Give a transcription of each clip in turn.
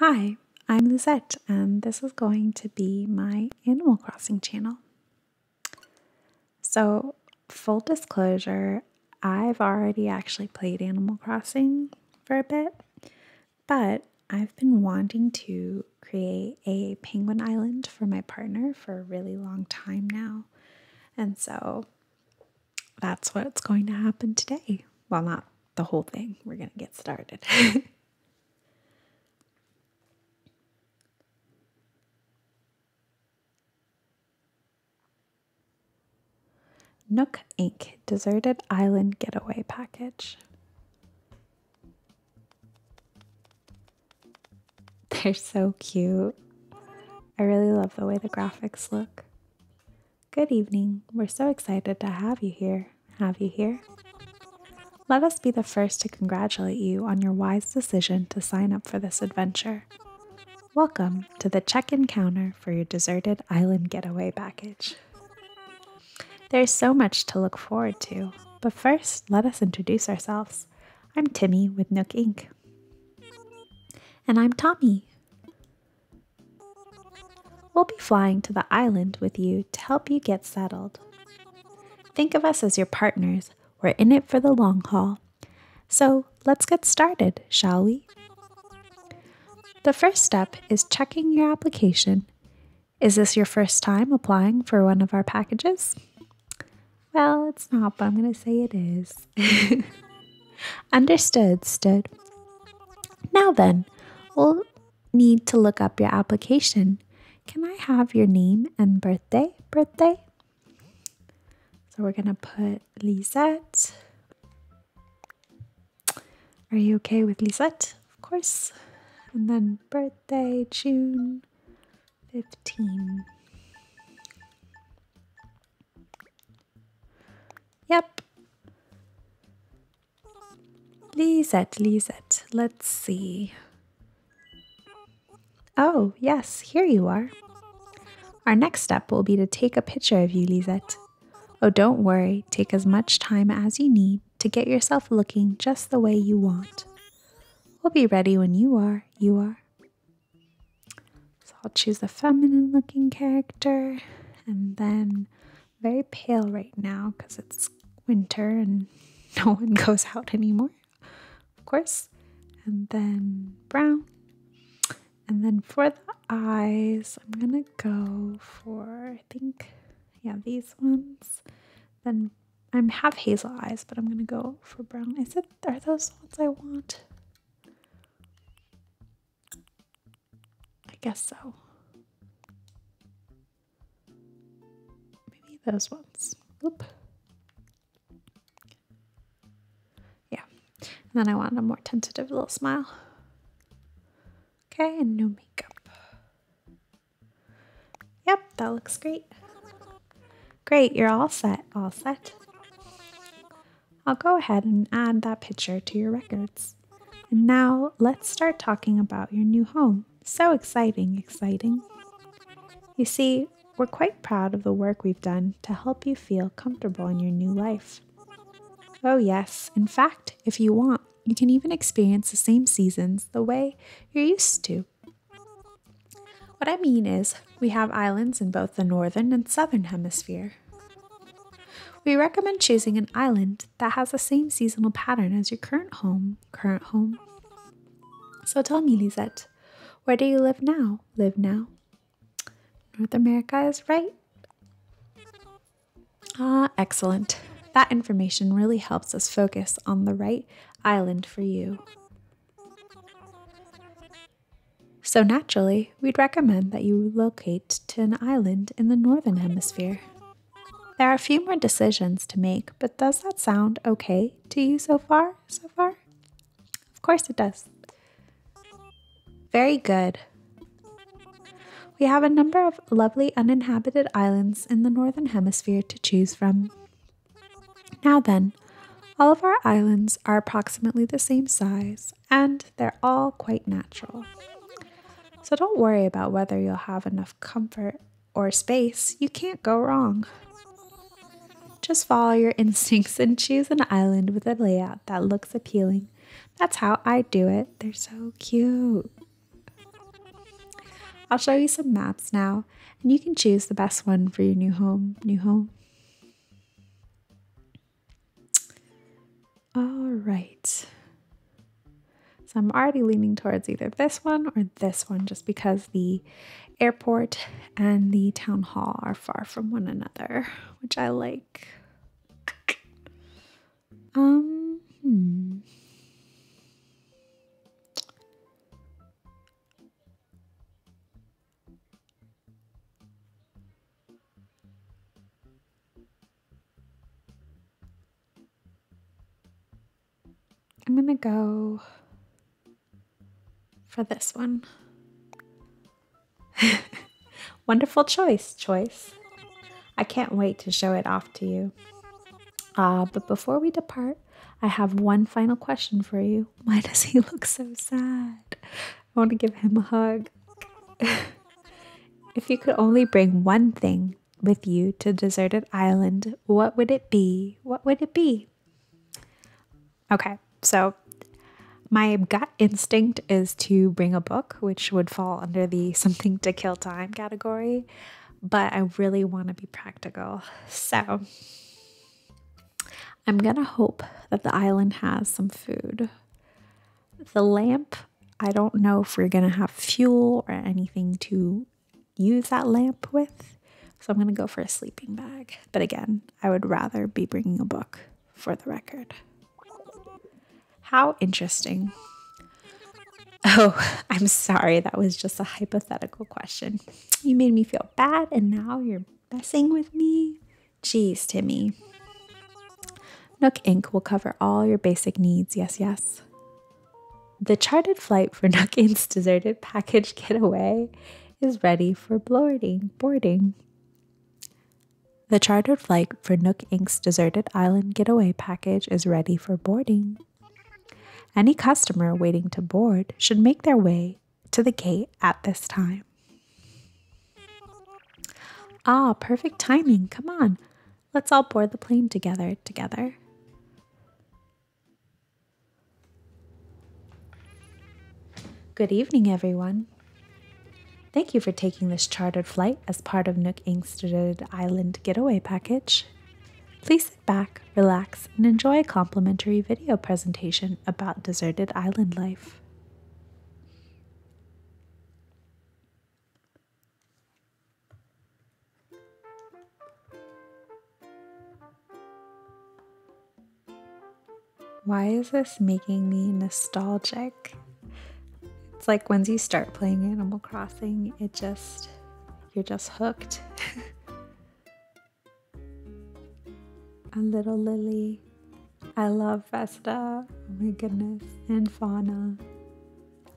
Hi, I'm Lisette, and this is going to be my Animal Crossing channel. So, full disclosure, I've already actually played Animal Crossing for a bit, but I've been wanting to create a penguin island for my partner for a really long time now. And so that's what's going to happen today. Well, not the whole thing. We're going to get started. Nook Inc. Deserted Island Getaway Package. They're so cute. I really love the way the graphics look. Good evening. We're so excited to have you here. Have you here? Let us be the first to congratulate you on your wise decision to sign up for this adventure. Welcome to the check in counter for your deserted island getaway package. There's so much to look forward to, but first, let us introduce ourselves. I'm Timmy with Nook Inc. And I'm Tommy. We'll be flying to the island with you to help you get settled. Think of us as your partners. We're in it for the long haul. So let's get started, shall we? The first step is checking your application. Is this your first time applying for one of our packages? Well, it's not, but I'm going to say it is. Understood, stood. Now then, we'll need to look up your application. Can I have your name and birthday? Birthday? So we're going to put Lisette. Are you okay with Lisette? Of course. And then birthday, June 15. Lisette, Lisette. Let's see. Oh, yes, here you are. Our next step will be to take a picture of you, Lisette. Oh, don't worry, take as much time as you need to get yourself looking just the way you want. We'll be ready when you are, you are. So I'll choose a feminine looking character and then very pale right now because it's winter and no one goes out anymore, course. And then brown. And then for the eyes, I'm gonna go for, I think, yeah, these ones. Then I have hazel eyes, but I'm gonna go for brown. Is it, are those the ones I want? I guess so. Maybe those ones. Oop. And then I want a more tentative little smile. Okay, and no makeup. Yep, that looks great. Great, you're all set. All set. I'll go ahead and add that picture to your records. And now let's start talking about your new home. So exciting, exciting. You see, we're quite proud of the work we've done to help you feel comfortable in your new life. Oh, yes. In fact, if you want, you can even experience the same seasons the way you're used to. What I mean is, we have islands in both the northern and southern hemisphere. We recommend choosing an island that has the same seasonal pattern as your current home. Current home. So tell me, Lisette, where do you live now? Live now? North America is right. Ah, excellent. That information really helps us focus on the right island for you. So, naturally, we'd recommend that you locate to an island in the Northern Hemisphere. There are a few more decisions to make, but does that sound okay to you so far? So far? Of course it does. Very good. We have a number of lovely uninhabited islands in the Northern Hemisphere to choose from. Now then, all of our islands are approximately the same size and they're all quite natural. So don't worry about whether you'll have enough comfort or space, you can't go wrong. Just follow your instincts and choose an island with a layout that looks appealing. That's how I do it. They're so cute. I'll show you some maps now, and you can choose the best one for your new home. New home. All right. So I'm already leaning towards either this one or this one just because the airport and the town hall are far from one another, which I like. Um, hmm. I'm gonna go for this one. Wonderful choice, choice. I can't wait to show it off to you. Uh, but before we depart, I have one final question for you. Why does he look so sad? I want to give him a hug. if you could only bring one thing with you to Deserted Island, what would it be? What would it be? Okay, so my gut instinct is to bring a book, which would fall under the something to kill time category, but I really want to be practical. So I'm going to hope that the island has some food. The lamp, I don't know if we're going to have fuel or anything to use that lamp with. So I'm going to go for a sleeping bag. But again, I would rather be bringing a book for the record. How interesting. Oh, I'm sorry. That was just a hypothetical question. You made me feel bad and now you're messing with me? Jeez, Timmy. Nook Inc. will cover all your basic needs, yes, yes. The chartered flight for Nook Inc.'s deserted package getaway is ready for boarding. Boarding. The chartered flight for Nook Inc.'s deserted island getaway package is ready for boarding. Any customer waiting to board should make their way to the gate at this time. Ah, perfect timing. Come on. Let's all board the plane together, together. Good evening, everyone. Thank you for taking this chartered flight as part of Nook Inc.'s Island Getaway Package. Please sit back, relax, and enjoy a complimentary video presentation about deserted island life. Why is this making me nostalgic? It's like once you start playing Animal Crossing, it just, you're just hooked. a little lily. I love Vesta. Oh my goodness. And Fauna.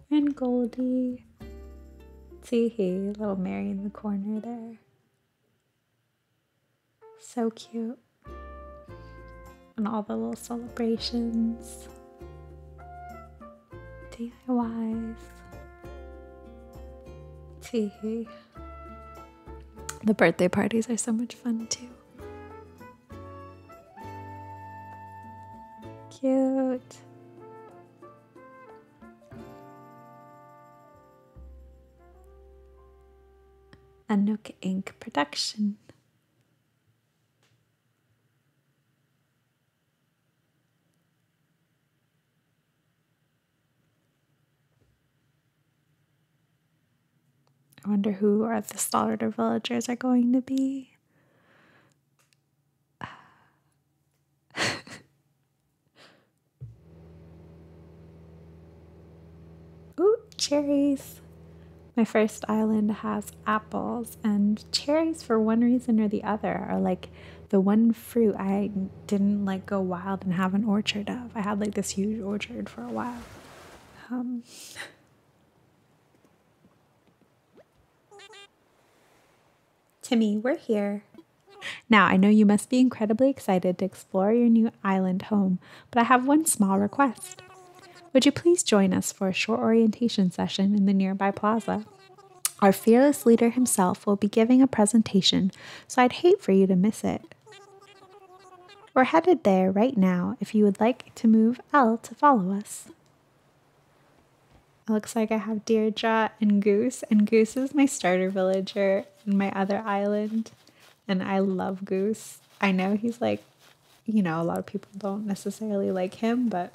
And Goldie. Teehee, little Mary in the corner there. So cute. And all the little celebrations. DIYs. Teehee. The birthday parties are so much fun too. Cute. A Inc. production. I wonder who are the starter villagers are going to be. Cherries. My first island has apples, and cherries, for one reason or the other, are like the one fruit I didn't like go wild and have an orchard of. I had like this huge orchard for a while. Um, Timmy, we're here. Now, I know you must be incredibly excited to explore your new island home, but I have one small request. Would you please join us for a short orientation session in the nearby plaza? Our fearless leader himself will be giving a presentation, so I'd hate for you to miss it. We're headed there right now if you would like to move L to follow us. It looks like I have Deirdre and Goose, and Goose is my starter villager in my other island. And I love Goose. I know he's like, you know, a lot of people don't necessarily like him, but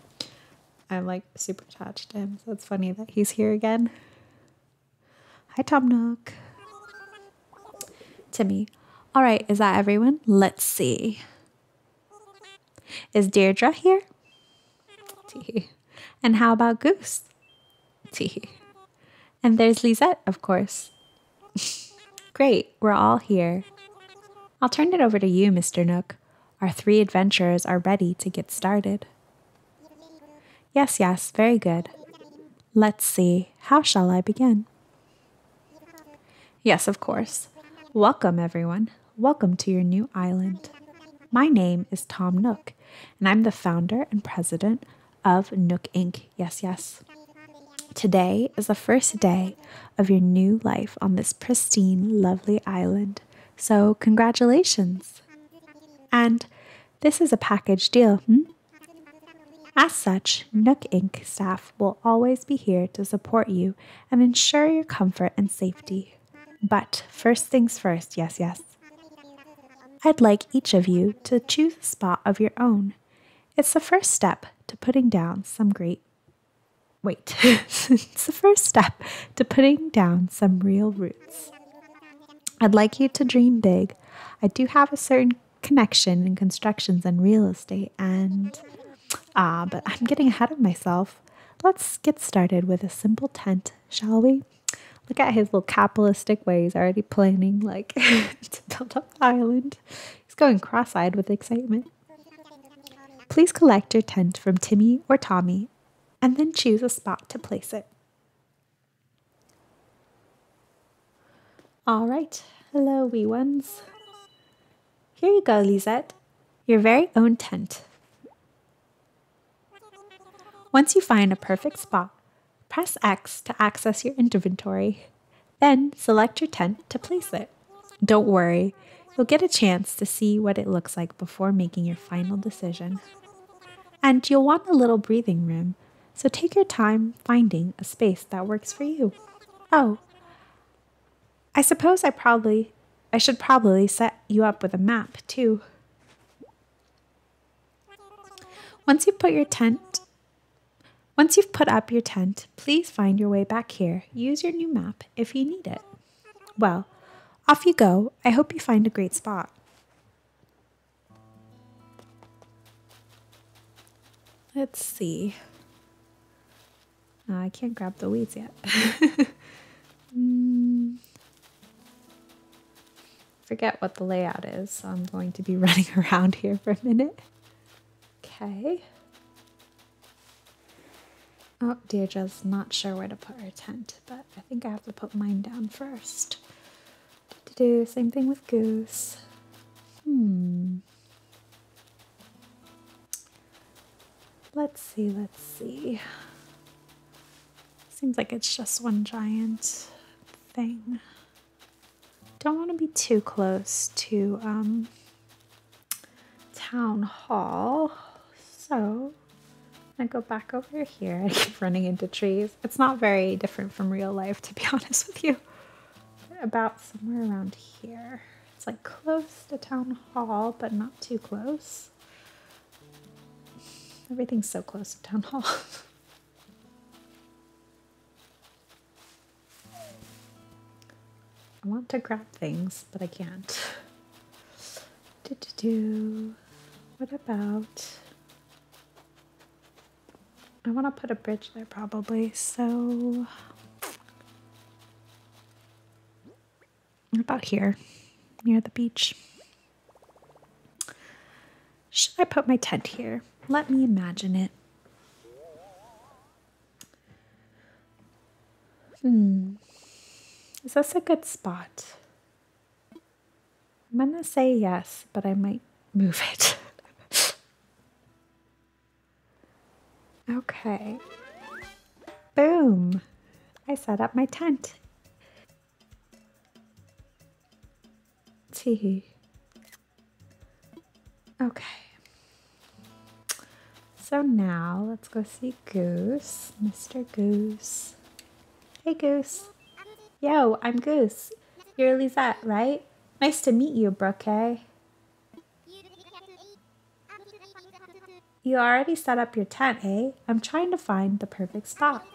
I'm like super attached to him. So it's funny that he's here again. Hi, Tom Nook. Timmy. All right, is that everyone? Let's see. Is Deirdre here? And how about Goose? And there's Lisette, of course. Great, we're all here. I'll turn it over to you, Mr. Nook. Our three adventurers are ready to get started. Yes, yes, very good. Let's see, how shall I begin? Yes, of course. Welcome, everyone. Welcome to your new island. My name is Tom Nook, and I'm the founder and president of Nook Inc. Yes, yes. Today is the first day of your new life on this pristine, lovely island. So, congratulations. And this is a package deal, hmm? As such, Nook Inc. staff will always be here to support you and ensure your comfort and safety. But first things first, yes, yes. I'd like each of you to choose a spot of your own. It's the first step to putting down some great. Wait, it's the first step to putting down some real roots. I'd like you to dream big. I do have a certain connection in constructions and real estate, and ah, but I'm getting ahead of myself. Let's get started with a simple tent, shall we? Look at his little capitalistic ways, already planning like to build up the island. He's going cross-eyed with excitement. Please collect your tent from Timmy or Tommy and then choose a spot to place it. All right. Hello, wee ones. Here you go, Lisette. Your very own tent. Once you find a perfect spot, press X to access your inventory. Then select your tent to place it. Don't worry, you'll get a chance to see what it looks like before making your final decision. And you'll want a little breathing room, so take your time finding a space that works for you. Oh, I suppose I probably I should probably set you up with a map too. Once you've put your tent once you've put up your tent, please find your way back here. Use your new map if you need it. Well, off you go. I hope you find a great spot. Let's see. I can't grab the weeds yet. mm forget what the layout is, so I'm going to be running around here for a minute. Okay. Oh, Deirdre's not sure where to put her tent, but I think I have to put mine down first. To do same thing with Goose. Hmm. Let's see, let's see. Seems like it's just one giant thing don't want to be too close to um, town hall. So I'm go back over here. I keep running into trees. It's not very different from real life, to be honest with you. About somewhere around here. It's like close to town hall, but not too close. Everything's so close to town hall. I want to grab things, but I can't. Do, do, do. What about... I want to put a bridge there probably, so... About here, near the beach. Should I put my tent here? Let me imagine it. Hmm. Is this a good spot? I'm gonna say yes, but I might move it. okay. Boom! I set up my tent. Tee. Okay. So now let's go see Goose, Mr. Goose. Hey, Goose. Yo, I'm Goose. You're Lisette, right? Nice to meet you, Brooke. You already set up your tent, eh? I'm trying to find the perfect spot.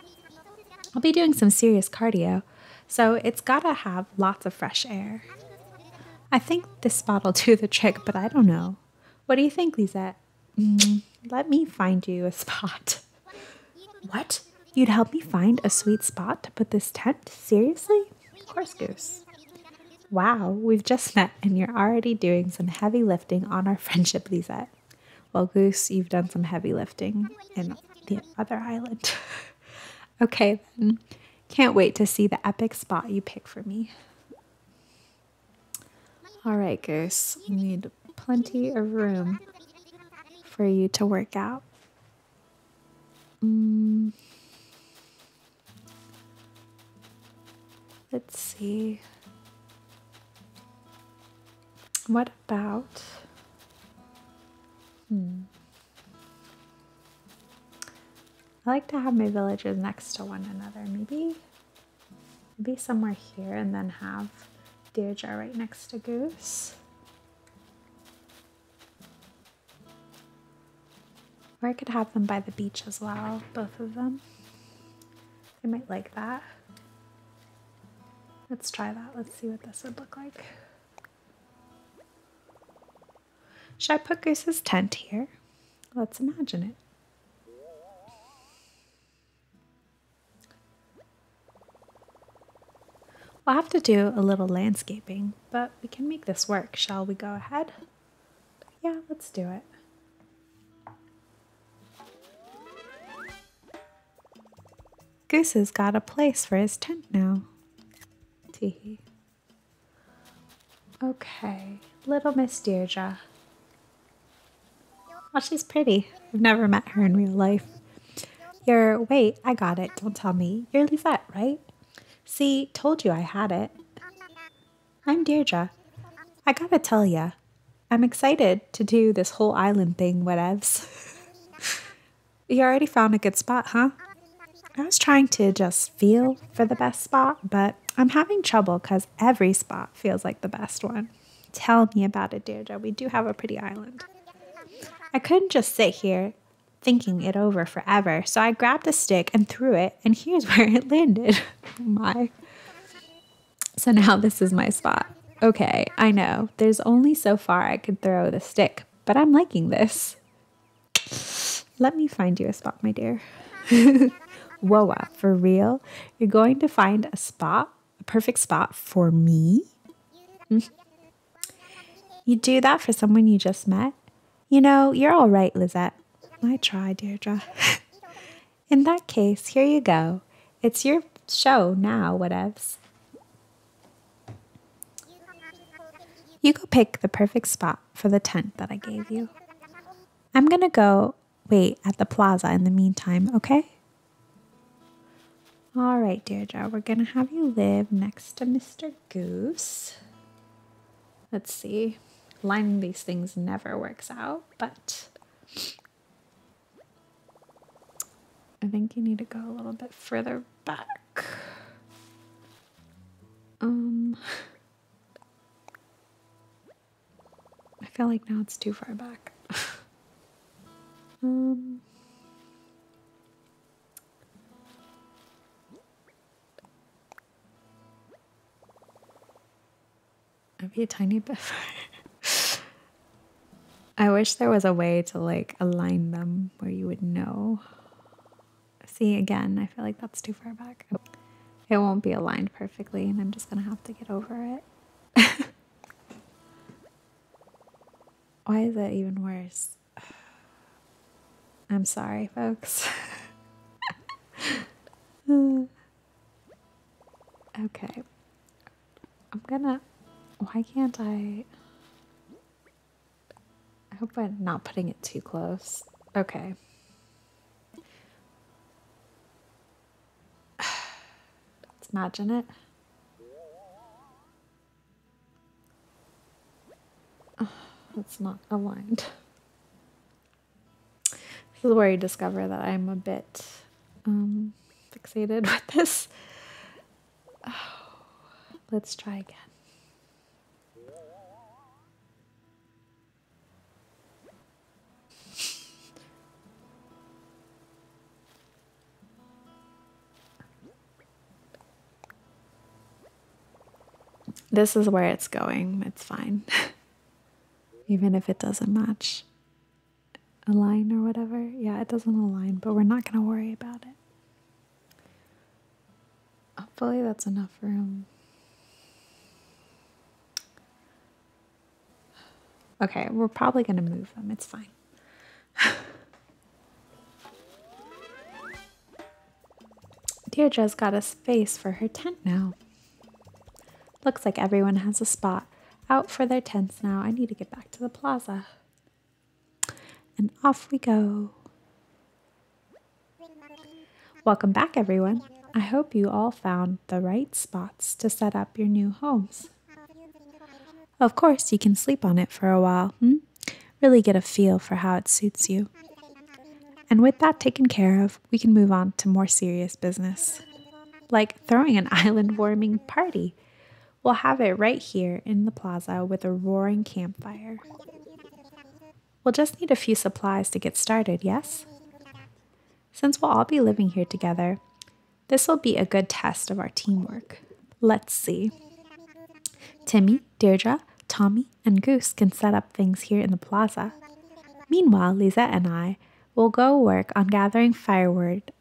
I'll be doing some serious cardio, so it's gotta have lots of fresh air. I think this spot will do the trick, but I don't know. What do you think, Lisette? Mm, let me find you a spot. What? You'd help me find a sweet spot to put this tent? Seriously? Of course, Goose. Wow, we've just met and you're already doing some heavy lifting on our friendship, Lisette. Well, Goose, you've done some heavy lifting in the other island. okay, then. Can't wait to see the epic spot you pick for me. All right, Goose, we need plenty of room for you to work out. Mm. Let's see. What about? Hmm. I like to have my villagers next to one another. Maybe, maybe somewhere here, and then have Deirdre right next to Goose. Or I could have them by the beach as well, both of them. They might like that. Let's try that. Let's see what this would look like. Should I put Goose's tent here? Let's imagine it. We'll have to do a little landscaping, but we can make this work. Shall we go ahead? Yeah, let's do it. Goose has got a place for his tent now. Teehee. Okay, little Miss Deirdre. Oh, she's pretty. I've never met her in real life. You're, wait, I got it. Don't tell me. You're Lisette, right? See, told you I had it. I'm Deirdre. I gotta tell ya, I'm excited to do this whole island thing, whatevs. you already found a good spot, huh? I was trying to just feel for the best spot, but I'm having trouble because every spot feels like the best one. Tell me about it, Deirdre. We do have a pretty island. I couldn't just sit here thinking it over forever, so I grabbed a stick and threw it, and here's where it landed. oh my. So now this is my spot. Okay, I know, there's only so far I could throw the stick, but I'm liking this. Let me find you a spot, my dear. Whoa, for real? You're going to find a spot, a perfect spot for me? Hmm? You do that for someone you just met? You know, you're all right, Lisette. I try, Deirdre. In that case, here you go. It's your show now, whatevs. You go pick the perfect spot for the tent that I gave you. I'm gonna go wait at the plaza in the meantime, okay? All right, Deirdre, we're gonna have you live next to Mr. Goose. Let's see. Lining these things never works out, but I think you need to go a little bit further back. Um, I feel like now it's too far back. um, maybe a tiny bit. I wish there was a way to like align them where you would know. See, again, I feel like that's too far back. It won't be aligned perfectly, and I'm just gonna have to get over it. Why is it even worse? I'm sorry, folks. okay. I'm gonna why can't I? Hope I'm not putting it too close. Okay. Let's imagine it. Oh, it's not aligned. This is where you discover that I'm a bit um, fixated with this. let's try again. This is where it's going. It's fine. Even if it doesn't match a line or whatever. Yeah, it doesn't align, but we're not going to worry about it. Hopefully, that's enough room. Okay, we're probably going to move them. It's fine. Deirdre's got a space for her tent now. Looks like everyone has a spot out for their tents now. I need to get back to the plaza. And off we go. Welcome back, everyone. I hope you all found the right spots to set up your new homes. Of course, you can sleep on it for a while, hmm? really get a feel for how it suits you. And with that taken care of, we can move on to more serious business, like throwing an island warming party We'll have it right here in the plaza with a roaring campfire. We'll just need a few supplies to get started, yes? Since we'll all be living here together, this will be a good test of our teamwork. Let's see. Timmy, Deirdre, Tommy, and Goose can set up things here in the plaza. Meanwhile, Lisa and I will go work on gathering firewood,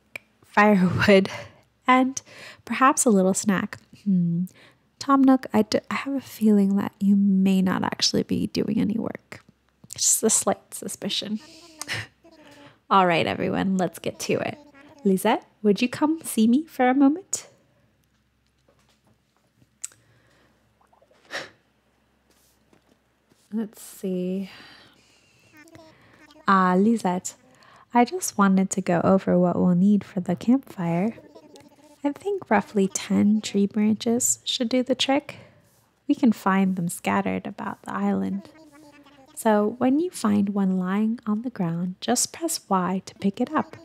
firewood, and perhaps a little snack. Hmm, Tom Nook, I, have a feeling that you may not actually be doing any work. Just a slight suspicion. All right, everyone, let's get to it. Lisette, would you come see me for a moment? Let's see. Ah, Lisette, I just wanted to go over what we'll need for the campfire. I think roughly 10 tree branches should do the trick. We can find them scattered about the island. So when you find one lying on the ground, just press Y to pick it up.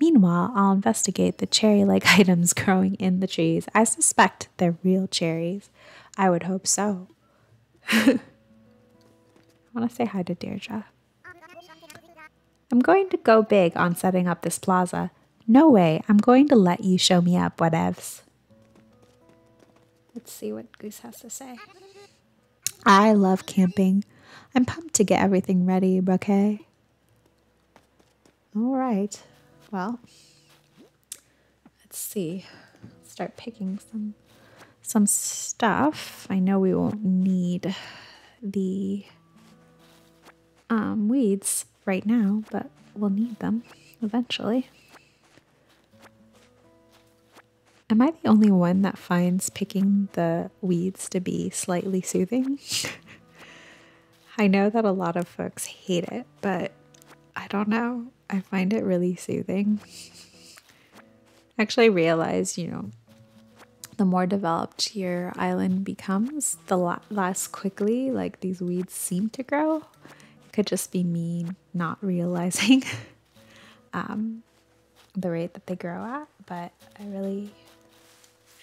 Meanwhile, I'll investigate the cherry like items growing in the trees. I suspect they're real cherries. I would hope so. I want to say hi to Deirdre. I'm going to go big on setting up this plaza. No way, I'm going to let you show me up, whatevs. Let's see what Goose has to say. I love camping. I'm pumped to get everything ready, Bouquet. All right. Well, let's see. Start picking some some stuff. I know we won't need the um, weeds right now, but we'll need them eventually. Am I the only one that finds picking the weeds to be slightly soothing? I know that a lot of folks hate it, but I don't know. I find it really soothing. Actually, I realized, you know, the more developed your island becomes, the less quickly like these weeds seem to grow. It could just be me not realizing um, the rate that they grow at, but I really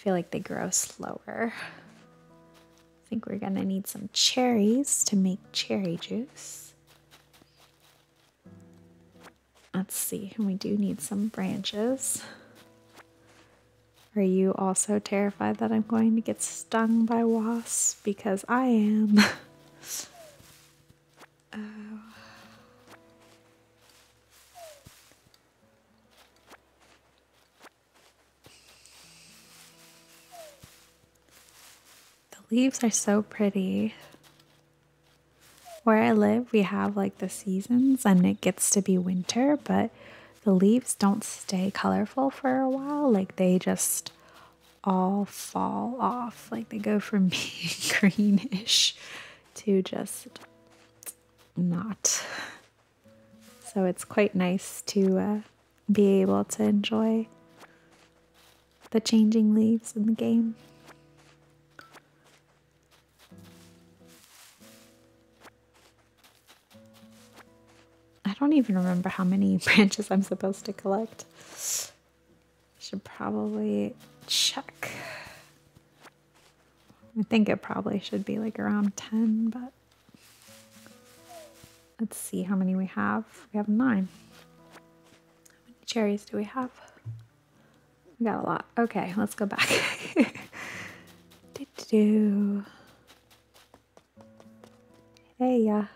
feel like they grow slower. I think we're gonna need some cherries to make cherry juice. Let's see, we do need some branches. Are you also terrified that I'm going to get stung by wasps? Because I am. oh. leaves are so pretty. Where I live, we have like the seasons and it gets to be winter, but the leaves don't stay colorful for a while. Like they just all fall off. Like they go from being greenish to just not. So it's quite nice to uh, be able to enjoy the changing leaves in the game. I don't even remember how many branches I'm supposed to collect. Should probably check. I think it probably should be like around 10, but let's see how many we have. We have nine. How many cherries do we have? We got a lot. Okay, let's go back. do, do, do. Hey, yeah.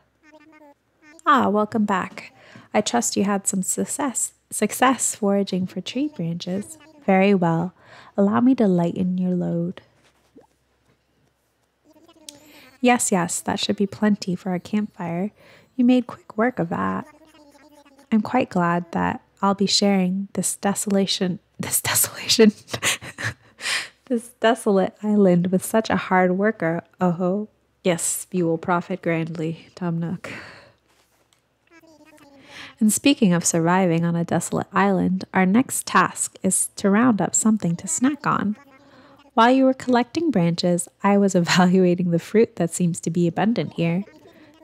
Ah, welcome back. I trust you had some success success foraging for tree branches. Very well. Allow me to lighten your load. Yes, yes, that should be plenty for a campfire. You made quick work of that. I'm quite glad that I'll be sharing this desolation, this desolation, this desolate island with such a hard worker. Oh, yes, you will profit grandly, Tom Nook. And speaking of surviving on a desolate island, our next task is to round up something to snack on. While you were collecting branches, I was evaluating the fruit that seems to be abundant here.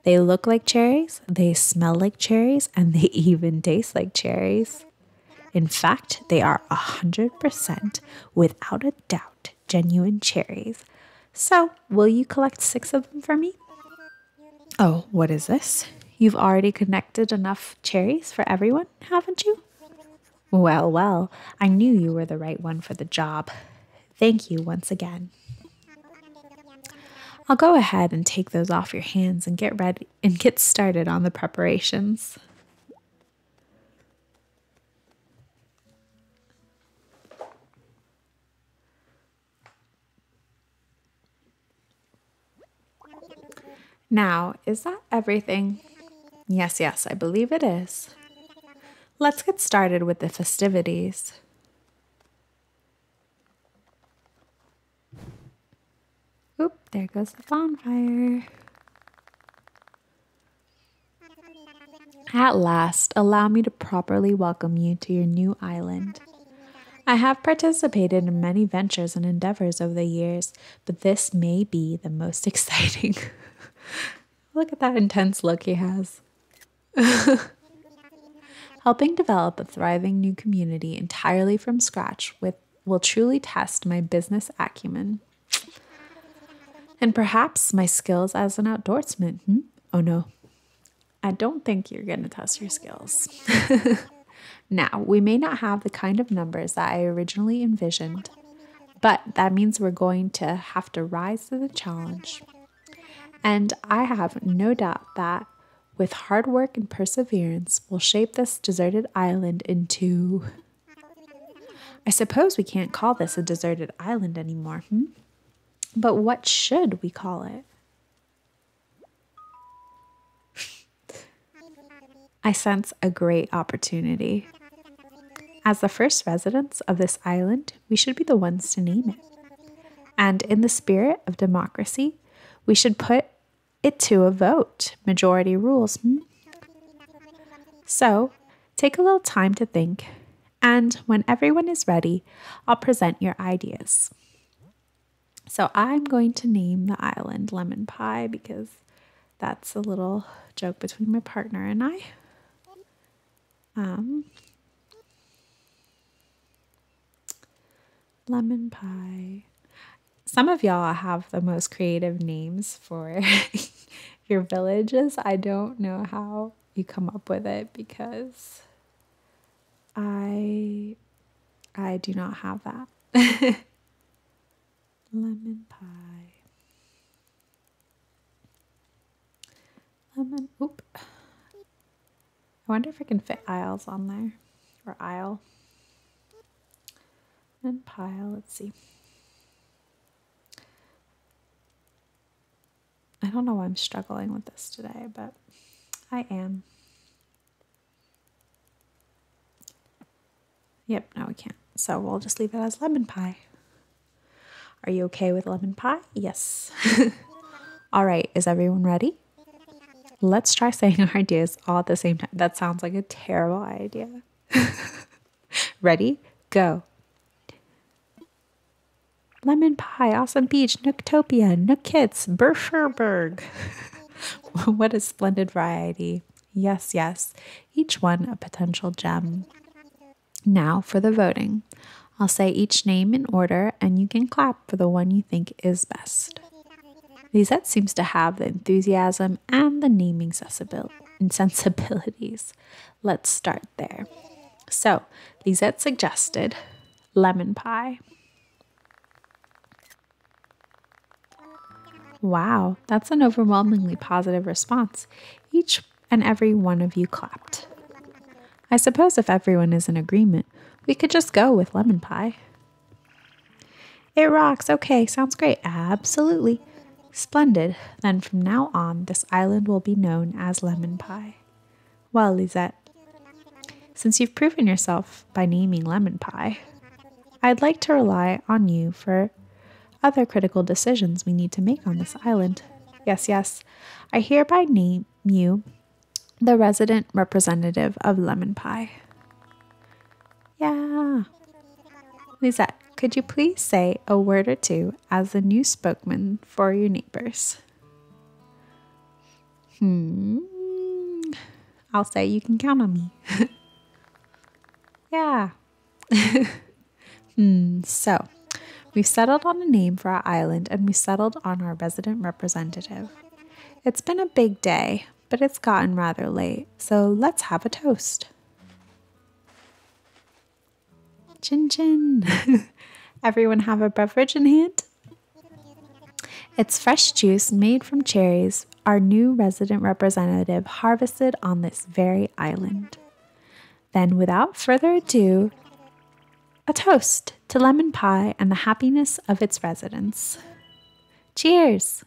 They look like cherries, they smell like cherries, and they even taste like cherries. In fact, they are 100% without a doubt genuine cherries. So, will you collect six of them for me? Oh, what is this? You've already connected enough cherries for everyone, haven't you? Well, well, I knew you were the right one for the job. Thank you once again. I'll go ahead and take those off your hands and get ready and get started on the preparations. Now, is that everything? Yes, yes, I believe it is. Let's get started with the festivities. Oop, there goes the bonfire. At last, allow me to properly welcome you to your new island. I have participated in many ventures and endeavors over the years, but this may be the most exciting. Look at that intense look he has. Helping develop a thriving new community entirely from scratch with, will truly test my business acumen and perhaps my skills as an outdoorsman. Hmm? Oh no, I don't think you're going to test your skills. now, we may not have the kind of numbers that I originally envisioned, but that means we're going to have to rise to the challenge. And I have no doubt that with hard work and perseverance, we'll shape this deserted island into. I suppose we can't call this a deserted island anymore, hmm? But what should we call it? I sense a great opportunity. As the first residents of this island, we should be the ones to name it. And in the spirit of democracy, we should put it to a vote. Majority rules. Hmm? So, take a little time to think, and when everyone is ready, I'll present your ideas. So, I'm going to name the island Lemon Pie because that's a little joke between my partner and I. Um, lemon pie. Some of y'all have the most creative names for your villages. I don't know how you come up with it because I I do not have that. Lemon pie. Lemon oop. I wonder if I can fit aisles on there. Or aisle. And pile, let's see. I don't know why I'm struggling with this today, but I am. Yep, no, we can't. So we'll just leave it as lemon pie. Are you okay with lemon pie? Yes. all right, is everyone ready? Let's try saying our ideas all at the same time. That sounds like a terrible idea. ready? Go. Lemon Pie, Awesome Beach, Nooktopia, Nook Kits, Burferberg. what a splendid variety. Yes, yes, each one a potential gem. Now for the voting. I'll say each name in order and you can clap for the one you think is best. Lisette seems to have the enthusiasm and the naming sensibilities. Let's start there. So, Lisette suggested lemon pie. Wow, that's an overwhelmingly positive response. Each and every one of you clapped. I suppose if everyone is in agreement, we could just go with lemon pie. It rocks. Okay, sounds great. Absolutely. Splendid. Then from now on, this island will be known as Lemon Pie. Well, Lisette, since you've proven yourself by naming Lemon Pie, I'd like to rely on you for other critical decisions we need to make on this island. Yes, yes, I hereby name you the resident representative of Lemon Pie. Yeah. Lisette, could you please say a word or two as the new spokesman for your neighbors? Hmm. I'll say you can count on me. yeah. hmm. So, we've settled on a name for our island and we settled on our resident representative. It's been a big day, but it's gotten rather late, so let's have a toast. Chin chin. Everyone have a beverage in hand? It's fresh juice made from cherries, our new resident representative harvested on this very island. Then, without further ado, a toast to lemon pie and the happiness of its residents. Cheers!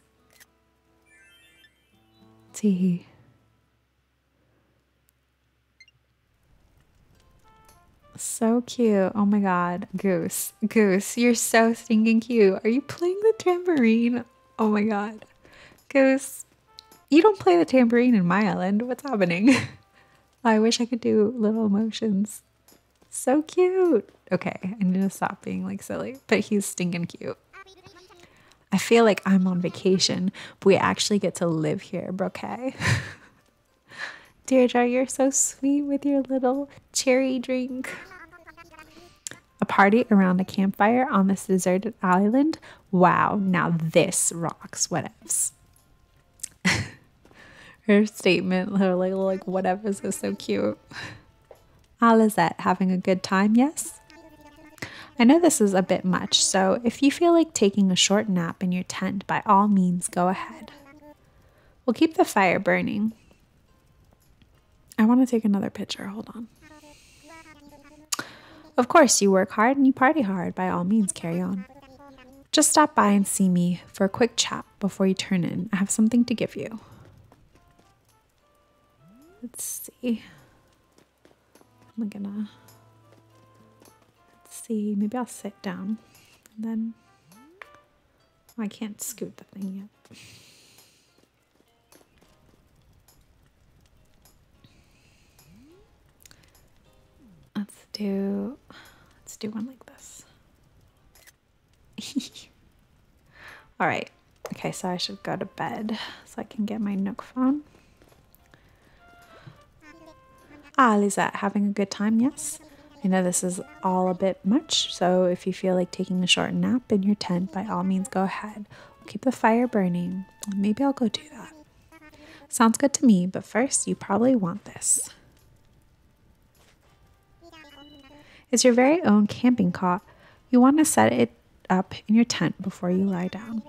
Tea. So cute. Oh my god. Goose. Goose, you're so stinking cute. Are you playing the tambourine? Oh my god. Goose, you don't play the tambourine in my island. What's happening? I wish I could do little motions. So cute. Okay, I need to stop being like silly, but he's stinking cute. I feel like I'm on vacation, but we actually get to live here, Brooke. Deirdre, you're so sweet with your little cherry drink. A party around a campfire on this deserted island? Wow, now this rocks. Whatevs. her statement, her like, like whatevs is so cute. Alizette, having a good time, yes? I know this is a bit much, so if you feel like taking a short nap in your tent, by all means, go ahead. We'll keep the fire burning. I want to take another picture. Hold on. Of course, you work hard and you party hard. By all means, carry on. Just stop by and see me for a quick chat before you turn in. I have something to give you. Let's see. I'm gonna. Let's see. Maybe I'll sit down and then. Oh, I can't scoot the thing yet. Let's do let's do one like this. All right. Okay, so I should go to bed so I can get my Nook phone. Ah, having a good time? Yes. I know this is all a bit much, so if you feel like taking a short nap in your tent, by all means go ahead. We'll keep the fire burning. Maybe I'll go do that. Sounds good to me, but first you probably want this. It's your very own camping cot. You want to set it up in your tent before you lie down.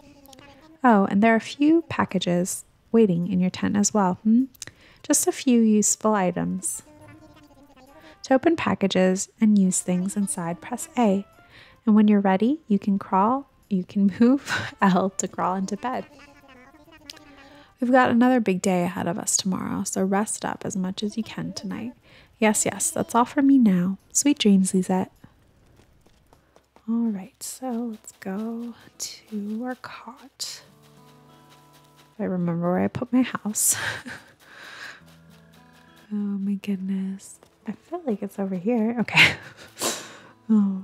Oh, and there are a few packages waiting in your tent as well. Hmm? Just a few useful items. To open packages and use things inside, press A. And when you're ready, you can crawl, you can move L to crawl into bed. We've got another big day ahead of us tomorrow, so rest up as much as you can tonight. Yes, yes, that's all from me now. Sweet dreams, Lisette. All right, so let's go to our cot. I remember where I put my house. oh my goodness. I feel like it's over here. Okay. oh.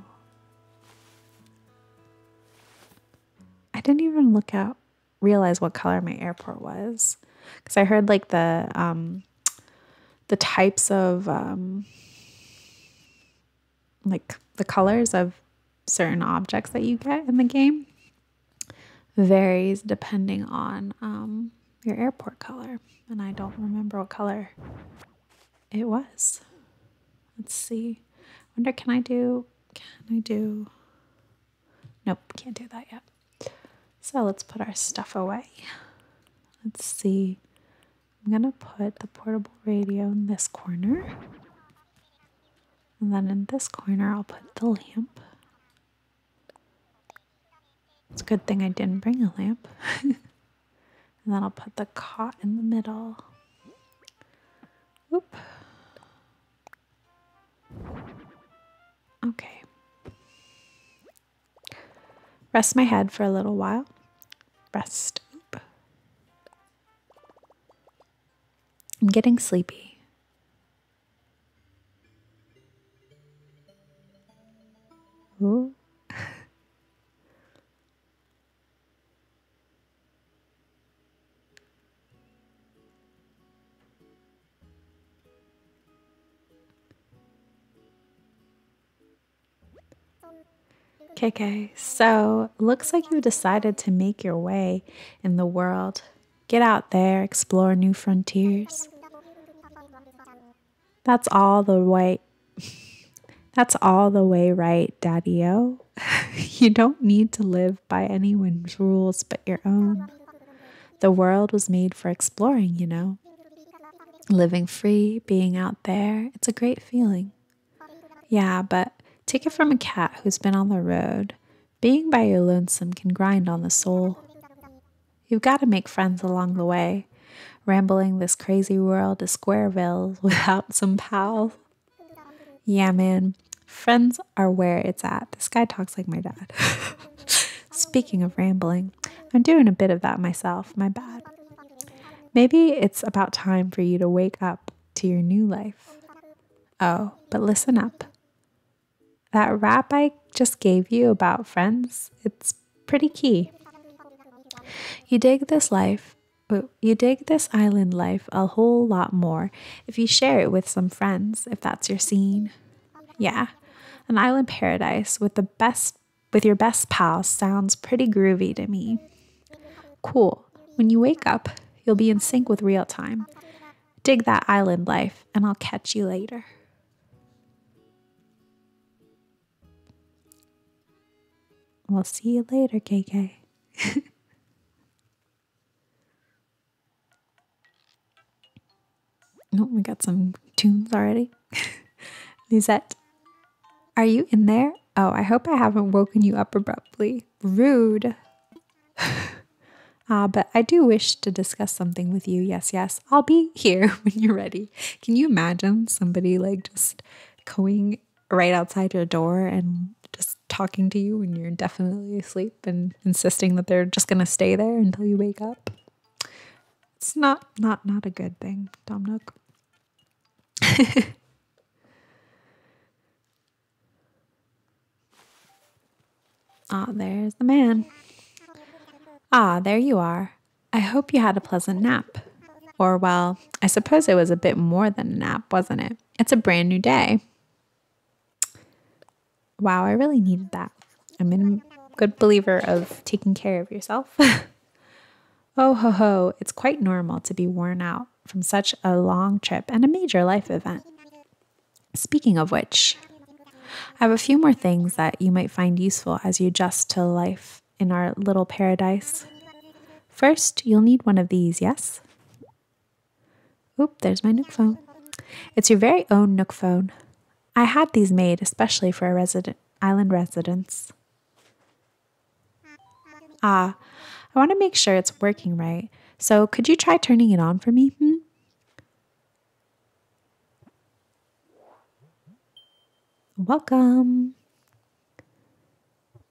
I didn't even look out, realize what color my airport was. Because I heard like the um, the types of um, like the colors of certain objects that you get in the game. varies depending on um, your airport color. And I don't remember what color it was. Let's see. wonder can I do can I do Nope, can't do that yet. So let's put our stuff away. Let's see. I'm gonna put the portable radio in this corner. And then in this corner I'll put the lamp. It's a good thing I didn't bring a lamp. and then I'll put the cot in the middle. Oop. Okay. Rest my head for a little while. Rest. I'm getting sleepy. Ooh. KK, so looks like you've decided to make your way in the world. Get out there, explore new frontiers. That's all the way. That's all the way right, Daddy O. you don't need to live by anyone's rules but your own. The world was made for exploring, you know. Living free, being out there, it's a great feeling. Yeah, but Take it from a cat who's been on the road. Being by your lonesome can grind on the soul. You've got to make friends along the way. Rambling this crazy world to Squareville without some pals. Yeah, man. Friends are where it's at. This guy talks like my dad. Speaking of rambling, I'm doing a bit of that myself. My bad. Maybe it's about time for you to wake up to your new life. Oh, but listen up that rap I just gave you about friends, it's pretty key. You dig this life, oh, you dig this island life a whole lot more if you share it with some friends, if that's your scene. Yeah, an island paradise with the best with your best pals sounds pretty groovy to me. Cool. When you wake up, you'll be in sync with real time. Dig that island life, and I'll catch you later. We'll see you later, KK. oh, we got some tunes already. Lisette, are you in there? Oh, I hope I haven't woken you up abruptly. Rude. Ah, uh, but I do wish to discuss something with you. Yes, yes. I'll be here when you're ready. Can you imagine somebody like just going right outside your door and talking to you when you're definitely asleep and insisting that they're just going to stay there until you wake up. It's not not not a good thing, Tom Nook. ah, there's the man. Ah, there you are. I hope you had a pleasant nap. Or, well, I suppose it was a bit more than a nap, wasn't it? It's a brand new day. Wow, I really needed that. I'm a good believer of taking care of yourself. oh ho ho, it's quite normal to be worn out from such a long trip and a major life event. Speaking of which, I have a few more things that you might find useful as you adjust to life in our little paradise. First, you'll need one of these, yes? Oop, there's my Nook phone. It's your very own Nook phone. I had these made especially for a resident island residents. Ah, I want to make sure it's working right. So could you try turning it on for me? Hmm? Welcome.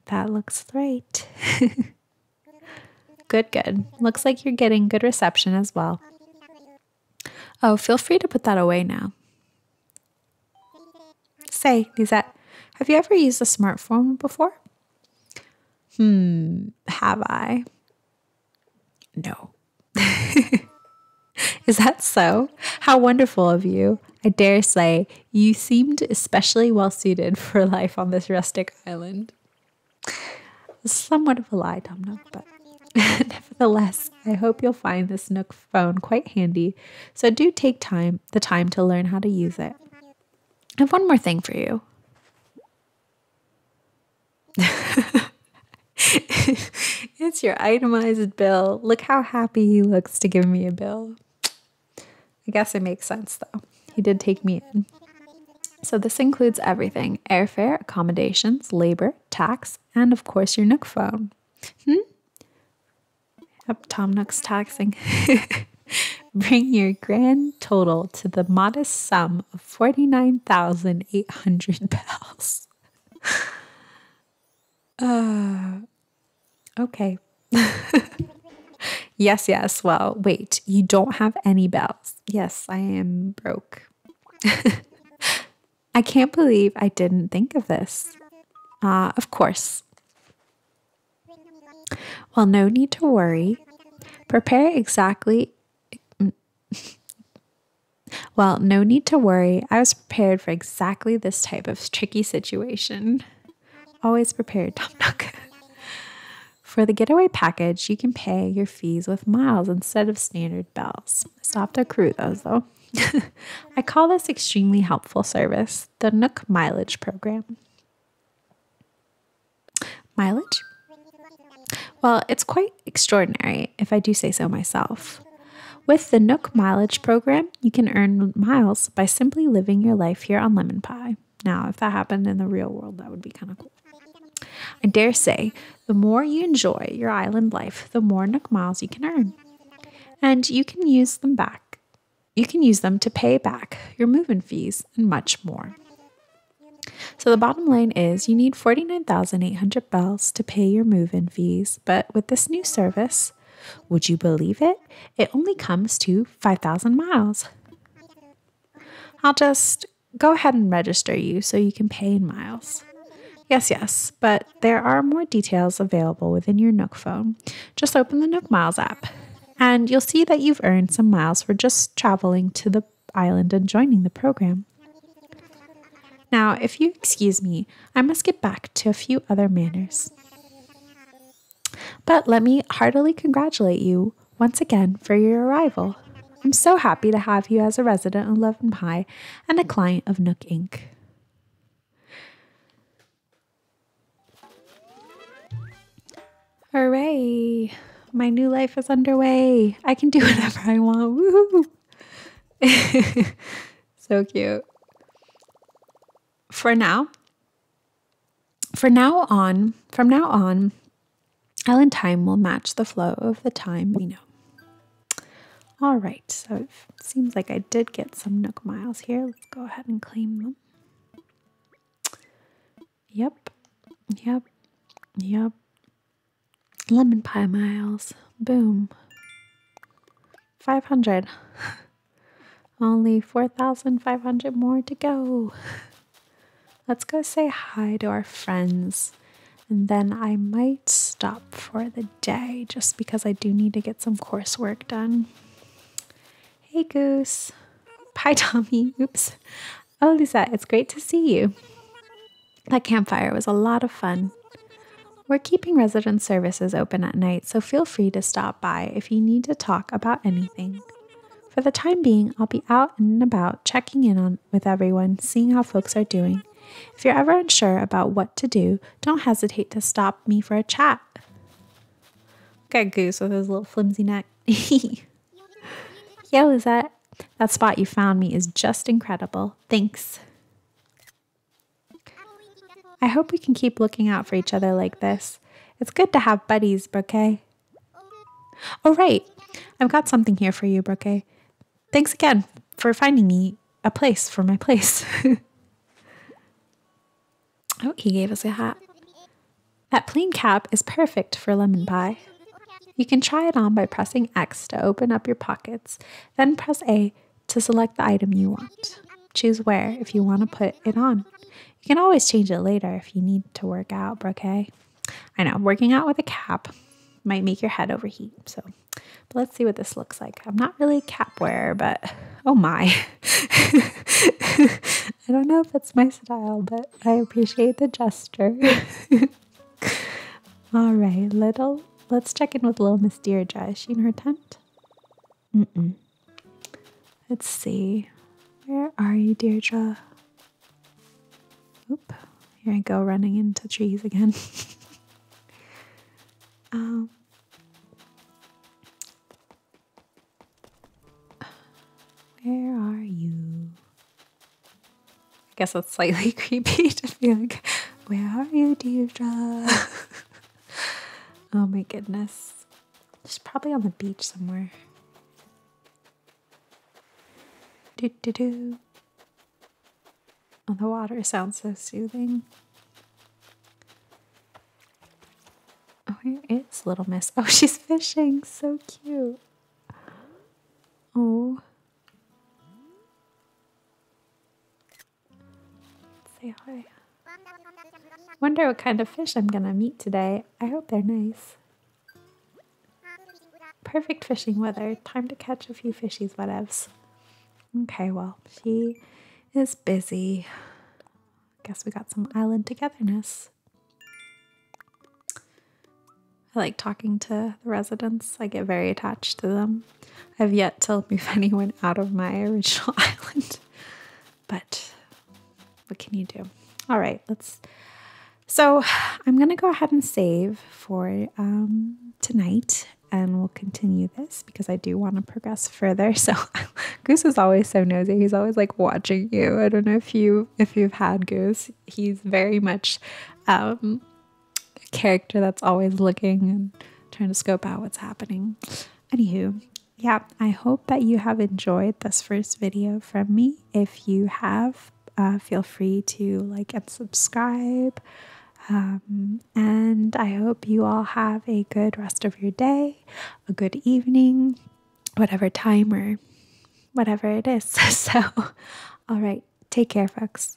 That looks right. good, good. Looks like you're getting good reception as well. Oh, feel free to put that away now say, Lisette, have you ever used a smartphone before? Hmm, have I? No. Is that so? How wonderful of you. I dare say you seemed especially well suited for life on this rustic island. Somewhat of a lie, Tom Nook, but Nevertheless, I hope you'll find this Nook phone quite handy, so do take time the time to learn how to use it. I have one more thing for you. it's your itemized bill. Look how happy he looks to give me a bill. I guess it makes sense though. He did take me in. So this includes everything airfare, accommodations, labor, tax, and of course your Nook phone. Hmm? Yep, Tom Nook's taxing. Bring your grand total to the modest sum of 49,800 bells. uh, okay. yes, yes. Well, wait, you don't have any bells. Yes, I am broke. I can't believe I didn't think of this. Uh, of course. Well, no need to worry. Prepare exactly. well, no need to worry. I was prepared for exactly this type of tricky situation. Always prepared, Tom Nook. For the getaway package, you can pay your fees with miles instead of standard bells. Stop to accrue those though. I call this extremely helpful service the Nook Mileage Program. Mileage? Well, it's quite extraordinary, if I do say so myself. With the Nook Mileage Program, you can earn miles by simply living your life here on Lemon Pie. Now, if that happened in the real world, that would be kind of cool. I dare say, the more you enjoy your island life, the more Nook miles you can earn. And you can use them back you can use them to pay back your move-in fees and much more. So the bottom line is you need 49,800 bells to pay your move-in fees, but with this new service, would you believe it? It only comes to 5,000 miles. I'll just go ahead and register you so you can pay in miles. Yes, yes, but there are more details available within your Nook phone. Just open the Nook Miles app and you'll see that you've earned some miles for just traveling to the island and joining the program. Now, if you excuse me, I must get back to a few other manners. But let me heartily congratulate you once again for your arrival. I'm so happy to have you as a resident of Lemon Pie and a client of Nook Inc. Hooray! My new life is underway. I can do whatever I want. Woohoo! so cute. For now, for now on, from now on, Island time will match the flow of the time we know. All right, so it seems like I did get some Nook miles here. Let's go ahead and claim them. Yep, yep, yep. Lemon pie miles. Boom. 500. Only 4,500 more to go. Let's go say hi to our friends. And then I might stop for the day just because I do need to get some coursework done. Hey, Goose. Hi, Tommy. Oops. Oh, Lisa, it's great to see you. That campfire was a lot of fun. We're keeping resident services open at night, so feel free to stop by if you need to talk about anything. For the time being, I'll be out and about checking in on with everyone, seeing how folks are doing. If you're ever unsure about what to do, don't hesitate to stop me for a chat. Look at Goose with his little flimsy neck. Yo, Lisette, that spot you found me is just incredible. Thanks. I hope we can keep looking out for each other like this. It's good to have buddies, Bouquet. Oh, right. I've got something here for you, Bouquet. Thanks again for finding me a place for my place. oh, he gave us a hat. That plain cap is perfect for lemon pie. You can try it on by pressing X to open up your pockets, then press A to select the item you want. Choose where if you want to put it on. You can always change it later if you need to work out, Brooke. I know, working out with a cap might make your head overheat. So, but let's see what this looks like. I'm not really a cap wearer, but oh my. I don't know if it's my style, but I appreciate the gesture. All right, little let's check in with little Miss Deirdre. Is she in her tent? Mm-mm. Let's see. Where are you, Deirdre? Oop. Here I go running into trees again. um, where are you? I guess that's slightly creepy to be like, where are you, Deirdre? oh my goodness. She's probably on the beach somewhere. Do do do. Oh, the water sounds so soothing. Oh, here is Little Miss. Oh, she's fishing. So cute. Oh. Say hi. Wonder what kind of fish I'm gonna meet today. I hope they're nice. Perfect fishing weather. Time to catch a few fishies, whatevs. Okay, well, she is busy. Guess we got some island togetherness. I like talking to the residents. I get very attached to them. I've yet to move anyone out of my original island. But what can you do? All right, let's. So I'm going to go ahead and save for um, tonight and we'll continue this because I do want to progress further. So Goose is always so nosy. He's always like watching you. I don't know if you if you've had Goose. He's very much um, character that's always looking and trying to scope out what's happening. Anywho, yeah, I hope that you have enjoyed this first video from me. If you have, uh, feel free to like and subscribe. Um, and I hope you all have a good rest of your day, a good evening, whatever time or whatever it is. So, all right, take care, folks.